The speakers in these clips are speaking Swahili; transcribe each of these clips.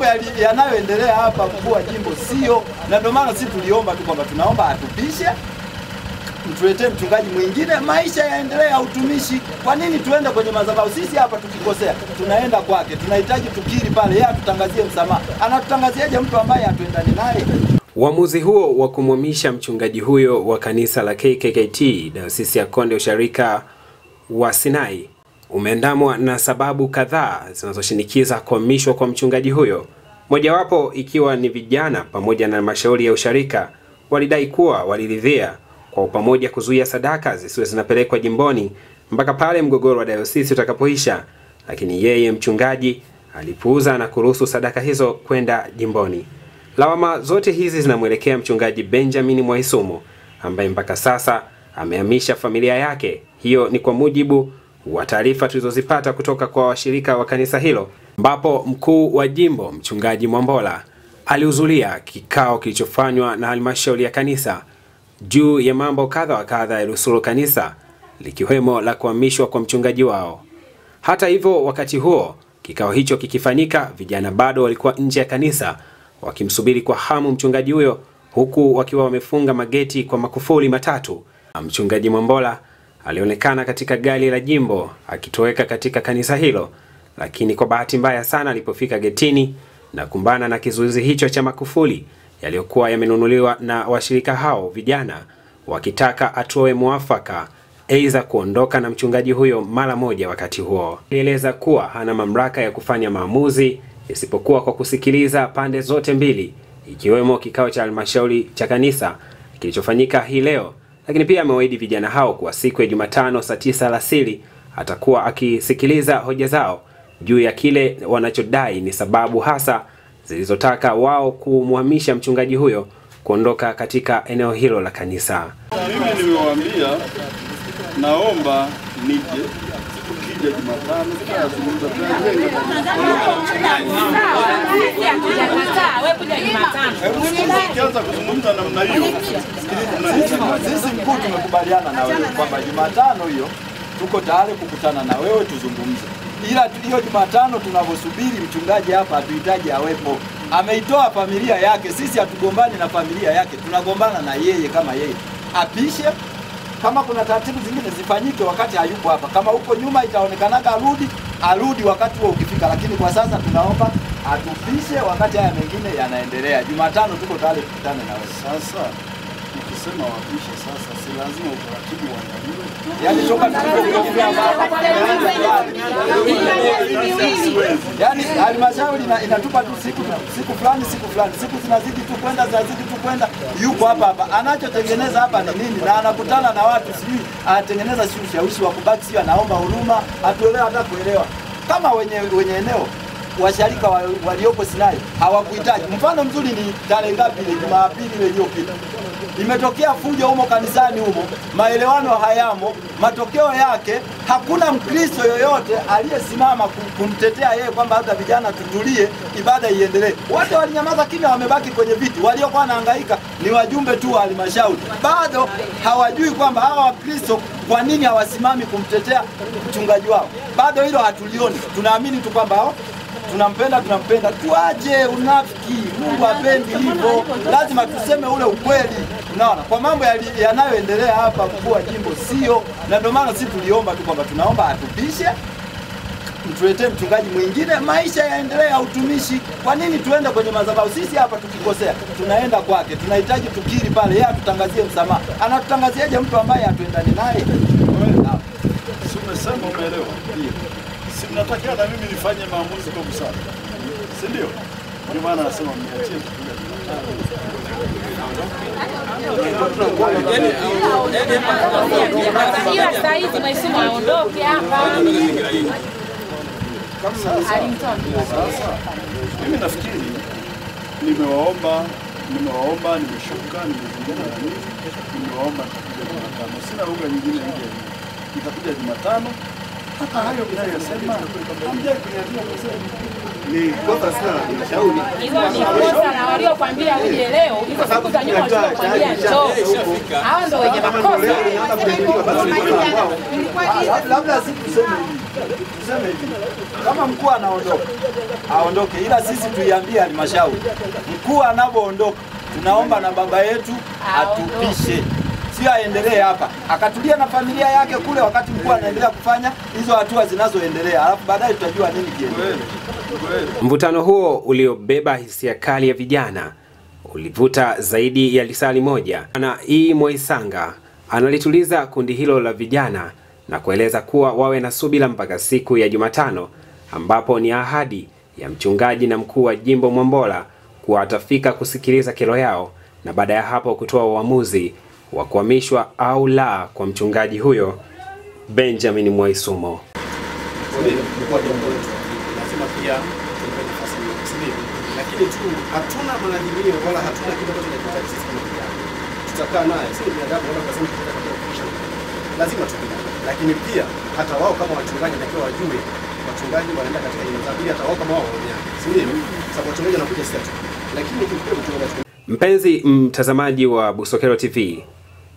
mambo yanayoendelea hapa, mkuu wa jimbo sio, na ndio maana sisi tuliomba tu kwamba tunaomba atupishe mtuletee mchungaji mwingine, maisha yaendelee ya utumishi. Kwa nini tuende kwenye madhabahu? Sisi hapa tukikosea tunaenda kwake, tunahitaji tukiri pale, yeye atutangazie msamaha. Anatutangaziaje mtu ambaye hatuendani naye? Uamuzi huo wa kumwamisha mchungaji huyo wa kanisa la KKKT Dayosisi ya Konde Usharika wa Sinai umeandamwa na sababu kadhaa zinazoshinikiza kuhamishwa kwa mchungaji huyo, mojawapo ikiwa ni vijana pamoja na mashauri ya usharika walidai kuwa waliridhia kwa pamoja kuzuia sadaka zisiwe zinapelekwa jimboni mpaka pale mgogoro wa dayosisi utakapoisha, lakini yeye mchungaji alipuuza na kuruhusu sadaka hizo kwenda jimboni. Lawama zote hizi zinamwelekea mchungaji Benjamin Mwaisumu ambaye mpaka sasa amehamisha familia yake. Hiyo ni kwa mujibu wa taarifa tulizozipata kutoka kwa washirika wa kanisa hilo, ambapo mkuu wa jimbo mchungaji Mwambola alihudhuria kikao kilichofanywa na halmashauri ya kanisa juu ya mambo kadha wa kadha yaliyohusu kanisa likiwemo la kuhamishwa kwa mchungaji wao. Hata hivyo, wakati huo kikao hicho kikifanyika, vijana bado walikuwa nje ya kanisa wakimsubiri kwa hamu mchungaji huyo, huku wakiwa wamefunga mageti kwa makufuli matatu. Mchungaji Mwambola alionekana katika gari la jimbo akitoweka katika kanisa hilo, lakini kwa bahati mbaya sana alipofika getini na kumbana na kizuizi hicho cha makufuli yaliyokuwa yamenunuliwa na washirika hao vijana wakitaka atoe mwafaka aidha kuondoka na mchungaji huyo mara moja. Wakati huo alieleza kuwa hana mamlaka ya kufanya maamuzi isipokuwa kwa kusikiliza pande zote mbili, ikiwemo kikao cha halmashauri cha kanisa kilichofanyika hii leo, lakini pia amewaahidi vijana hao kuwa siku ya Jumatano saa tisa alasiri atakuwa akisikiliza hoja zao juu ya kile wanachodai ni sababu hasa zilizotaka wao kumhamisha mchungaji huyo kuondoka katika eneo hilo la kanisa. Mimi nimewaambia naomba nije tukija Jumatano tutazungumza Ukianza kuzungumza namna hiyo Sisi mkuu, tumekubaliana na wewe kwamba Jumatano hiyo tuko tayari kukutana na wewe tuzungumze, ila hiyo Jumatano tunavyosubiri mchungaji hapa hatuhitaji awepo. Ameitoa familia yake, sisi hatugombani na familia yake, tunagombana na yeye kama yeye apishe kama kuna taratibu zingine zifanyike wakati hayupo hapa. Kama huko nyuma itaonekanaga arudi, arudi wakati huo ukifika, lakini kwa sasa tunaomba atupishe wakati haya mengine yanaendelea. Jumatano tuko tayari kukutana na wewe. sasa. Ukisema wapishe sasa, si lazima utaratibu uandaliwe, toka tulivyofikia yaani halmashauri inatupa tu siku siku fulani siku fulani, siku zinazidi tu kwenda zinazidi tu kwenda, yuko hapa hapa, anachotengeneza hapa ni nini? Na anakutana na watu, sijui anatengeneza si ushawishi wa kubaki, si anaomba huruma, hatuelewa hata kuelewa kama wenye wenye eneo washarika walioko Sinai hawakuhitaji. Mfano mzuri ni tarehe ngapi ile Jumapili ile iliyopita imetokea fujo humo kanisani humo, maelewano hayamo. Matokeo yake hakuna Mkristo yoyote aliyesimama kumtetea yeye kwamba hata vijana tutulie, ibada iendelee. Wote walinyamaza kimya, wamebaki kwenye viti. Waliokuwa wanahangaika ni wajumbe tu wa halmashauri, bado hawajui kwamba hawa Wakristo kwa nini hawasimami kumtetea mchungaji wao. Bado hilo hatulioni, tunaamini tu kwamba tunampenda tunampenda, tuaje unafiki. Mungu apendi hivyo, lazima tuseme ule ukweli. Unaona, kwa mambo yanayoendelea hapa, mkuu wa jimbo sio, na ndio maana sisi tuliomba tu kwamba tunaomba atupishe mtuletee mchungaji mwingine, maisha yaendelee ya utumishi. Kwa nini tuende kwenye madhabahu? Sisi hapa tukikosea tunaenda kwake, tunahitaji tukiri pale, yeye atutangazie msamaha. Anatutangaziaje mtu ambaye hatuendani naye? Umesema umeelewa? Si mnatakiwa na mimi nifanye maamuzi kwa busara, si ndio? Ndio maana nasema mniachie aondoke hapa. Sasa mimi nafikiri nimewaomba, nimewaomba, nimeshuka, nimezungumza na ninyi, nimewaomba nitakuja Jumatano. Sina lugha nyingine nje, nitakuja Jumatano. Hata hayo mnayosema hamjai kuniambia kusema. ni kosa sana hizo ni kosa na uje leo, hizo siku za nyuma njoo. Hao ndio wenye makosa. Labda sisi tuseme kama mkuu anaondoka aondoke, ila sisi tuiambie halmashauri, mkuu anapoondoka, tunaomba na baba yetu atupishe, sio aendelee hapa. Akatulia na familia yake kule, wakati mkuu anaendelea kufanya hizo hatua zinazoendelea, alafu baadaye tutajua nini kiendelee. Mvutano huo uliobeba hisia kali ya vijana ulivuta zaidi ya lisali moja, na hii Moisanga analituliza kundi hilo la vijana na kueleza kuwa wawe na subira mpaka siku ya Jumatano ambapo ni ahadi ya mchungaji na mkuu wa jimbo Mwambola kuwa atafika kusikiliza kero yao na baada ya hapo kutoa uamuzi wa kuhamishwa au la kwa mchungaji huyo Benjamin Mwaisumo. Lakini tu hatuna wala hatuna kitu ambacho sisi kama vijana. Tutakaa naye, si binadamu wala kasema. Lazima. Lakini pia hata wao kama wachungaji natakiwa wajue wachungaji wanaenda katika eneo za hata wao kama wao waonyane, si ndio? Sababu wachungaji wanakuja sisi tu. Lakini Mpenzi mtazamaji wa Busokero TV,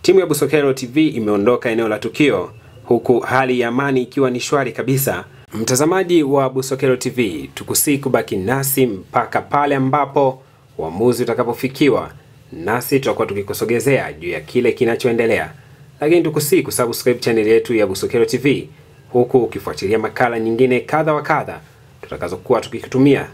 timu ya Busokero TV imeondoka eneo la tukio huku hali ya amani ikiwa ni shwari kabisa. Mtazamaji wa Busokero TV, tukusii kubaki nasi mpaka pale ambapo uamuzi utakapofikiwa, nasi tutakuwa tukikusogezea juu ya kile kinachoendelea, lakini tukusii kusubscribe channel yetu ya Busokero TV huku ukifuatilia makala nyingine kadha wa kadha tutakazokuwa tukikitumia